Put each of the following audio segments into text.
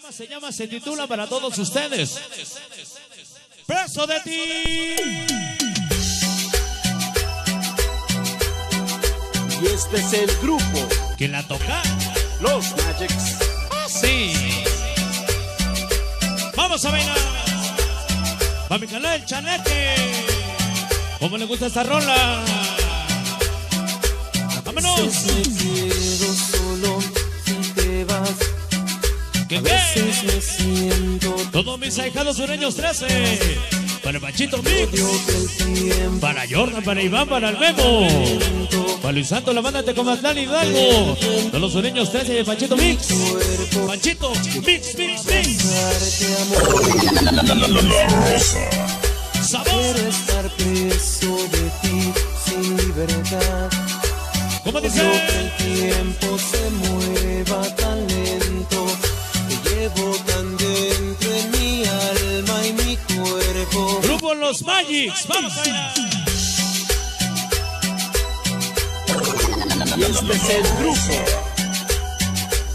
tema se llama, se titula para todos ustedes. Preso de ti. Y este es el grupo ¿Quién la toca? Los Magics. Sí. Vamos a bailar. Va mi canal el chaneque. ¿Cómo le gusta esta rola? Vámonos. A veces me siento Todos mis ahijados sureños 13. Para el Pachito Mix. Para Jordan, para Iván, para el Memo. Para Luis Santo, la banda de Comatlán Hidalgo. Todos los sureños 13 y el Pachito Mix. Panchito, mix, mix, mix. Sabor. Estar preso de ti sin libertad. ¿Cómo que dice? el tiempo se mueva tan lento. Llevo tan dentro en mi alma y mi cuerpo. Grupo Los Magics. Vamos allá. Y este es el grupo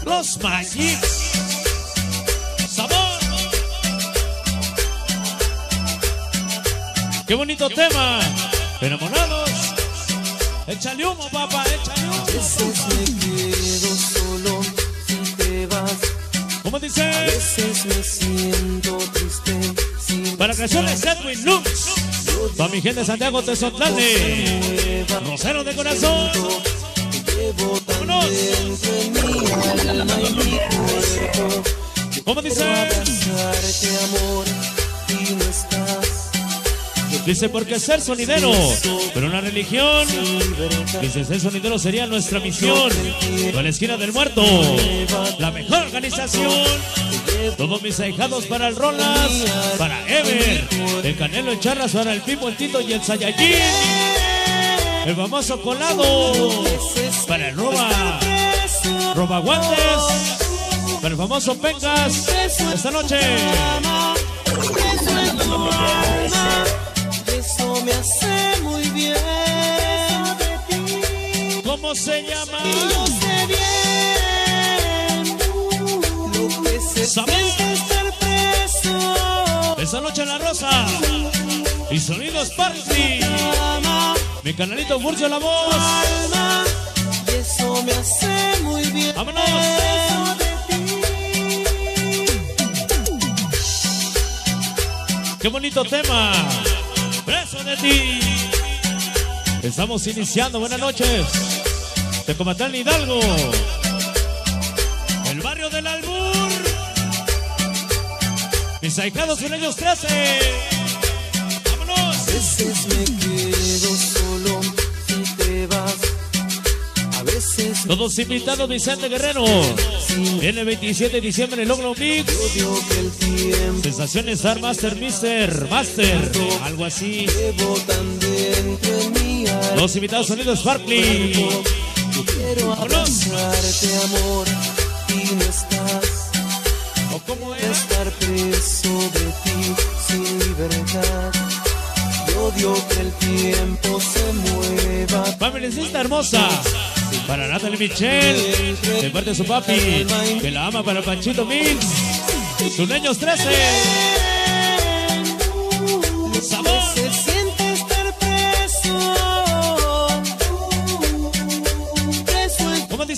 Los Magics. Sabor. Qué bonito tema. Enamorados. Échale humo, papá, échale humo. veces ¿Cómo A dice? veces me siento triste sin Para canciones Edwin Lux. Para mi gente de Santiago Tezotlane. mueva Rosero de corazón. Vámonos. ¿Cómo dice? Dice porque ser sonidero, pero una religión. Dice ser sonidero sería nuestra misión. Con la esquina del muerto, la mejor organización. Todos mis ahijados para el Rolas, para Ever, el Canelo, el Charras, para el Pipo, el Tito y el Saiyajin. El famoso colado, para el Roba, Roba Guantes, para el famoso Pencas. Esta noche, ¿cómo se llama? Yo sé bien lo que se siente estar preso. Esta noche en la Rosa y Sonidos Party. Mi canalito Furcio La Voz. alma, y eso me hace muy bien. ¡Vámonos! ¡Qué bonito tema! ¡Preso de ti! Estamos iniciando, buenas noches. De Comatlán Hidalgo. El barrio del Albur. Mis ahijados son ellos 13. ¡Vámonos! A veces me quedo solo si te vas. A veces Todos invitados, Vicente Guerrero. Viene el 27 de diciembre el Logro Mix. Sensaciones Star Master Mister Master. Algo así. en. Los invitados sonidos Sparkly. Yo quiero abrazarte amor y no estás. Estar preso de ti sin libertad. Yo odio que el tiempo se mueva. Familicista hermosa. Para Natalie Michelle. De parte de su papi. Que la ama para Panchito Mix. Sus niños 13.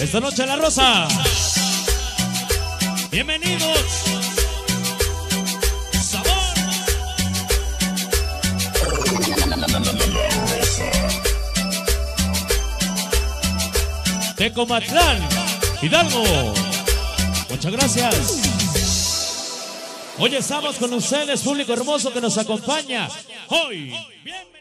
Esta noche La Rosa. Bienvenidos. Sabor. De Comatlán, Hidalgo. Muchas gracias. Hoy estamos con ustedes, público hermoso que nos acompaña. Hoy. Bienvenidos.